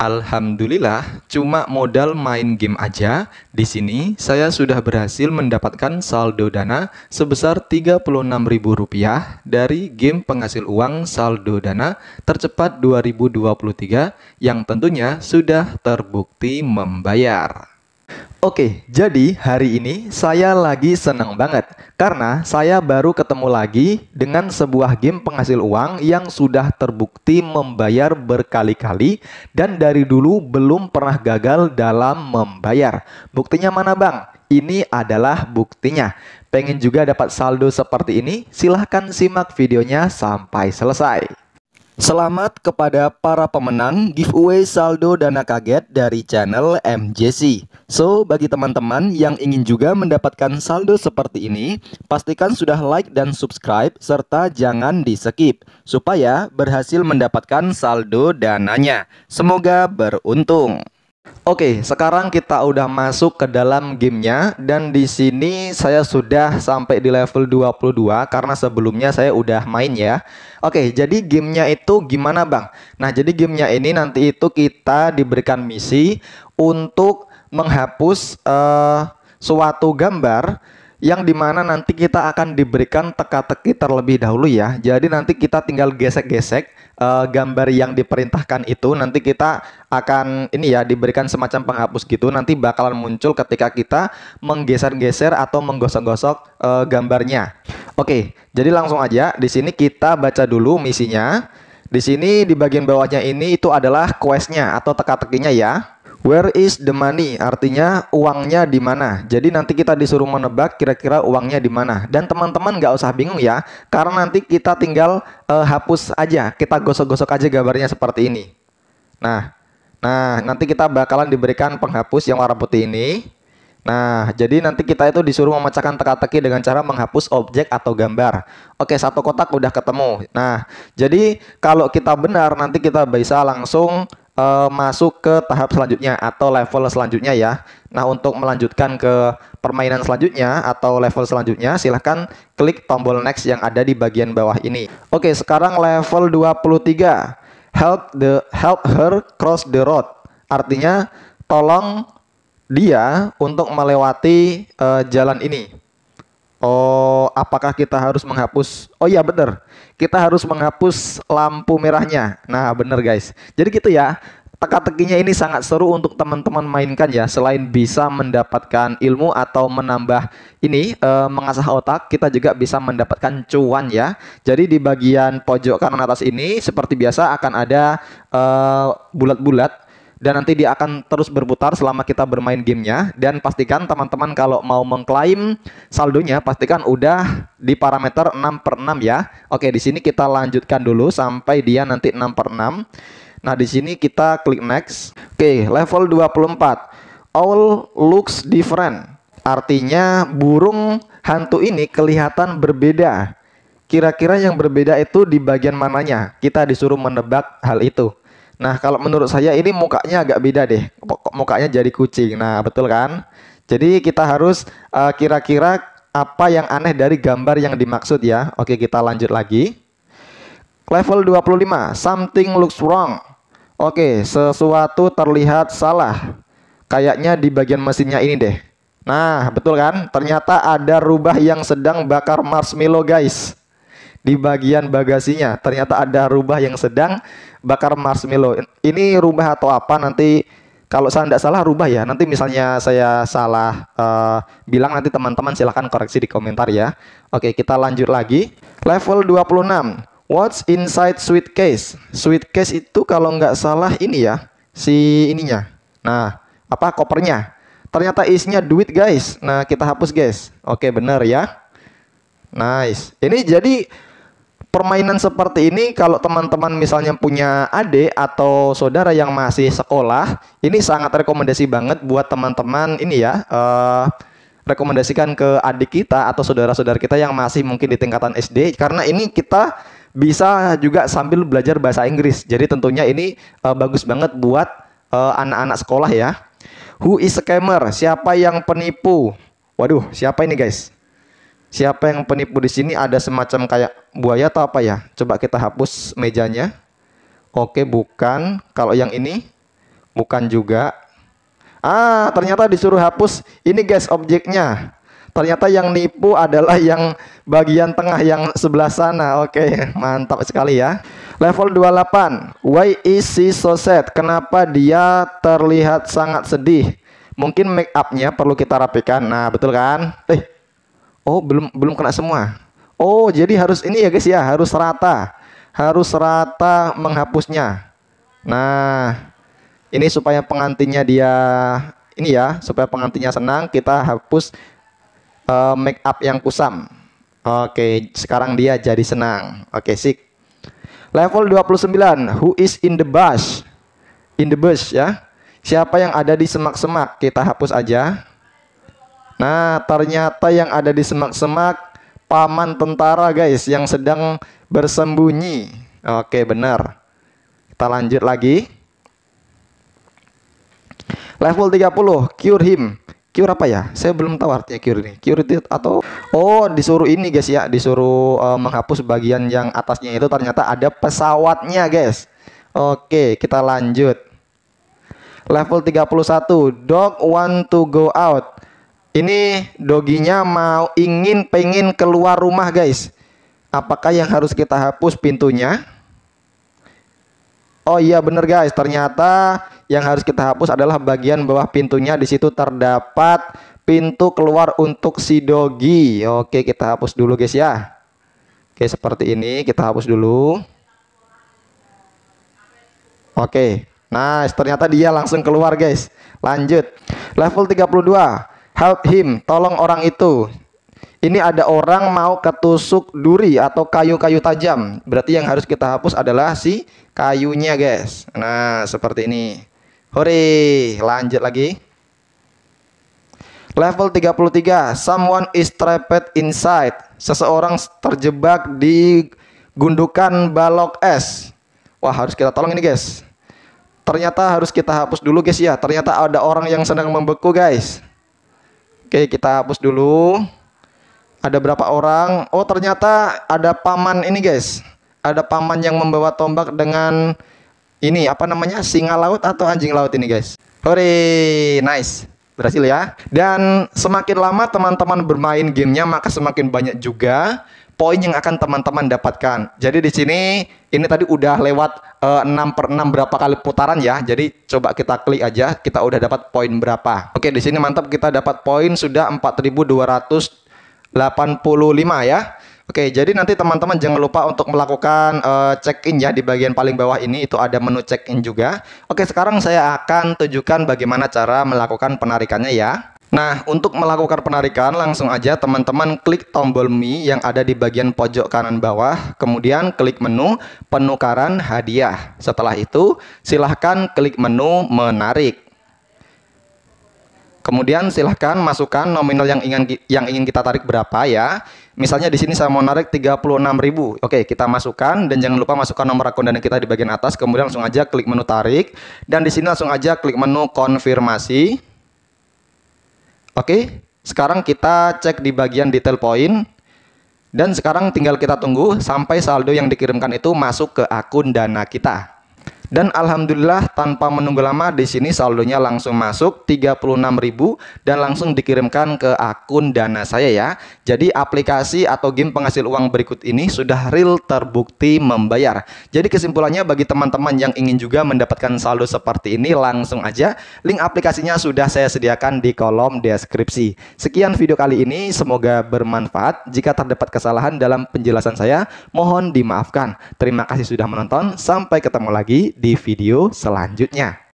Alhamdulillah, cuma modal main game aja. Di sini saya sudah berhasil mendapatkan saldo dana sebesar Rp36.000 dari game penghasil uang saldo dana tercepat 2023 yang tentunya sudah terbukti membayar. Oke, jadi hari ini saya lagi senang banget karena saya baru ketemu lagi dengan sebuah game penghasil uang yang sudah terbukti membayar berkali-kali dan dari dulu belum pernah gagal dalam membayar. Buktinya mana bang? Ini adalah buktinya. Pengen juga dapat saldo seperti ini? Silahkan simak videonya sampai selesai. Selamat kepada para pemenang giveaway saldo dana kaget dari channel MJC. So, bagi teman-teman yang ingin juga mendapatkan saldo seperti ini, pastikan sudah like dan subscribe serta jangan di skip supaya berhasil mendapatkan saldo dananya. Semoga beruntung. Oke, sekarang kita udah masuk ke dalam gamenya dan di sini saya sudah sampai di level 22 karena sebelumnya saya udah main ya. Oke, jadi gamenya itu gimana bang? Nah, jadi gamenya ini nanti itu kita diberikan misi untuk menghapus uh, suatu gambar yang di mana nanti kita akan diberikan teka-teki terlebih dahulu ya. Jadi nanti kita tinggal gesek-gesek uh, gambar yang diperintahkan itu nanti kita akan ini ya diberikan semacam penghapus gitu. Nanti bakalan muncul ketika kita menggeser-geser atau menggosok-gosok uh, gambarnya. Oke, jadi langsung aja di sini kita baca dulu misinya. Di sini di bagian bawahnya ini itu adalah questnya atau teka-tekinya ya. Where is the money? Artinya uangnya di mana. Jadi nanti kita disuruh menebak kira-kira uangnya di mana. Dan teman-teman nggak usah bingung ya, karena nanti kita tinggal uh, hapus aja, kita gosok-gosok aja gambarnya seperti ini. Nah, nah nanti kita bakalan diberikan penghapus yang warna putih ini. Nah, jadi nanti kita itu disuruh memecahkan teka-teki dengan cara menghapus objek atau gambar. Oke, satu kotak udah ketemu. Nah, jadi kalau kita benar nanti kita bisa langsung uh, masuk ke tahap selanjutnya atau level selanjutnya ya. Nah, untuk melanjutkan ke permainan selanjutnya atau level selanjutnya, silahkan klik tombol next yang ada di bagian bawah ini. Oke, sekarang level 23. Help the help her cross the road. Artinya tolong dia untuk melewati uh, jalan ini. Oh, apakah kita harus menghapus? Oh iya benar, kita harus menghapus lampu merahnya. Nah benar guys. Jadi gitu ya. Teka-tekinya ini sangat seru untuk teman-teman mainkan ya. Selain bisa mendapatkan ilmu atau menambah ini e, mengasah otak, kita juga bisa mendapatkan cuan ya. Jadi di bagian pojok kanan atas ini seperti biasa akan ada eh, bulat-bulat dan nanti dia akan terus berputar selama kita bermain gamenya. Dan pastikan teman-teman kalau mau mengklaim saldonya pastikan udah di parameter 6 per 6 ya. Oke di sini kita lanjutkan dulu sampai dia nanti 6 per 6 nah di sini kita klik next. Oke level 24 all looks different. Artinya burung hantu ini kelihatan berbeda. Kira-kira yang berbeda itu di bagian mananya? Kita disuruh menebak hal itu Nah, kalau menurut saya ini mukanya agak beda deh. Mukanya jadi kucing. Nah, betul kan? Jadi kita harus eh, kira-kira apa yang aneh dari gambar yang dimaksud ya. Oke, kita lanjut lagi. Level 25, something looks wrong. Oke, sesuatu terlihat salah. Kayaknya di bagian mesinnya ini deh. Nah, betul kan? Ternyata ada rubah yang sedang bakar marshmallow, guys di bagian bagasinya ternyata ada rubah yang sedang bakar marshmallow. Ini rubah atau apa nanti kalau saya tidak salah rubah ya. Nanti misalnya saya salah uh, bilang nanti teman-teman silahkan koreksi di komentar ya. Oke, kita lanjut lagi. Level 26. What's inside sweet case? Sweet case itu kalau nggak salah ini ya, si ininya. Nah, apa kopernya? Ternyata isinya duit guys. Nah, kita hapus guys. Oke, bener ya. Nice. Ini jadi permainan seperti ini kalau teman-teman misalnya punya adik atau saudara yang masih sekolah, ini sangat rekomendasi banget buat teman-teman ini ya. Uh, rekomendasikan ke adik kita atau saudara-saudara kita yang masih mungkin di tingkatan SD karena ini kita bisa juga sambil belajar bahasa Inggris. Jadi tentunya ini uh, bagus banget buat eh, anak-anak uh, sekolah ya. Who is scammer? Siapa yang penipu? Waduh, siapa ini guys? Siapa yang penipu di sini ada semacam kayak buaya atau apa ya? Coba kita hapus mejanya. Oke, bukan. Kalau yang ini, Bukan juga. Ah, ternyata disuruh hapus ini guys objeknya. Ternyata yang nipu adalah yang bagian tengah yang sebelah sana. Oke, mantap sekali ya. Level 28. Why is she so sad? Kenapa dia terlihat sangat sedih? Mungkin make upnya perlu kita rapikan. Nah, betul kan? Eh, oh belum belum kena semua. Oh, jadi harus ini ya guys ya, harus rata. Harus rata menghapusnya. Nah, ini supaya pengantinnya dia ini ya, supaya pengantinnya senang, kita hapus uh, make up yang kusam. Oke, sekarang dia jadi senang. Oke, sik. Level 29, who is in the bus? In the bus ya. Siapa yang ada di semak-semak? Kita hapus aja. Nah, ternyata yang ada di semak-semak paman tentara guys yang sedang bersembunyi. Oke, benar. Kita lanjut lagi. Level 30, cure him. Cure apa ya? Saya belum tahu artinya cure ini. Cure itu atau oh disuruh ini guys ya, disuruh uh, menghapus bagian yang atasnya itu ternyata ada pesawatnya guys. Oke, kita lanjut. Level 31, dog want to go out. Ini doginya mau ingin pengen keluar rumah guys. Apakah yang harus kita hapus pintunya? Oh iya bener guys, ternyata yang harus kita hapus adalah bagian bawah pintunya. Di situ terdapat pintu keluar untuk si dogi. Oke, kita hapus dulu guys ya. Oke, seperti ini kita hapus dulu. Oke. Nah, ternyata dia langsung keluar guys. Lanjut. Level 32 help him, tolong orang itu. Ini ada orang mau ketusuk duri atau kayu-kayu tajam. Berarti yang harus kita hapus adalah si kayunya, guys. Nah, seperti ini. Hore, lanjut lagi. Level 33, someone is trapped inside. Seseorang terjebak di gundukan balok es. Wah, harus kita tolong ini, guys. Ternyata harus kita hapus dulu, guys ya. Ternyata ada orang yang sedang membeku, guys. Oke, kita hapus dulu. Ada berapa orang? Oh, ternyata ada paman ini, guys. Ada paman yang membawa tombak dengan ini apa namanya? Singa laut atau anjing laut ini, guys. Hore, nice. Berhasil ya. Dan semakin lama teman-teman bermain gamenya, maka semakin banyak juga poin yang akan teman-teman dapatkan. Jadi di sini ini tadi udah lewat uh, eh, 6 per 6 berapa kali putaran ya. Jadi coba kita klik aja, kita udah dapat poin berapa. Oke, di sini mantap kita dapat poin sudah 4285 ya. Oke, jadi nanti teman-teman jangan lupa untuk melakukan uh, check-in ya di bagian paling bawah ini itu ada menu check-in juga. Oke, sekarang saya akan tunjukkan bagaimana cara melakukan penarikannya ya. Nah, untuk melakukan penarikan langsung aja teman-teman klik tombol Mi yang ada di bagian pojok kanan bawah, kemudian klik menu penukaran hadiah. Setelah itu, silahkan klik menu menarik. Kemudian silahkan masukkan nominal yang ingin yang ingin kita tarik berapa ya. Misalnya di sini saya mau narik 36.000. Oke, kita masukkan dan jangan lupa masukkan nomor akun dana kita di bagian atas. Kemudian langsung aja klik menu tarik dan di sini langsung aja klik menu konfirmasi. Oke, sekarang kita cek di bagian detail point. Dan sekarang tinggal kita tunggu sampai saldo yang dikirimkan itu masuk ke akun dana kita. Dan alhamdulillah tanpa menunggu lama di sini saldonya langsung masuk 36.000 dan langsung dikirimkan ke akun Dana saya ya. Jadi aplikasi atau game penghasil uang berikut ini sudah real terbukti membayar. Jadi kesimpulannya bagi teman-teman yang ingin juga mendapatkan saldo seperti ini langsung aja link aplikasinya sudah saya sediakan di kolom deskripsi. Sekian video kali ini semoga bermanfaat. Jika terdapat kesalahan dalam penjelasan saya mohon dimaafkan. Terima kasih sudah menonton. Sampai ketemu lagi di video selanjutnya.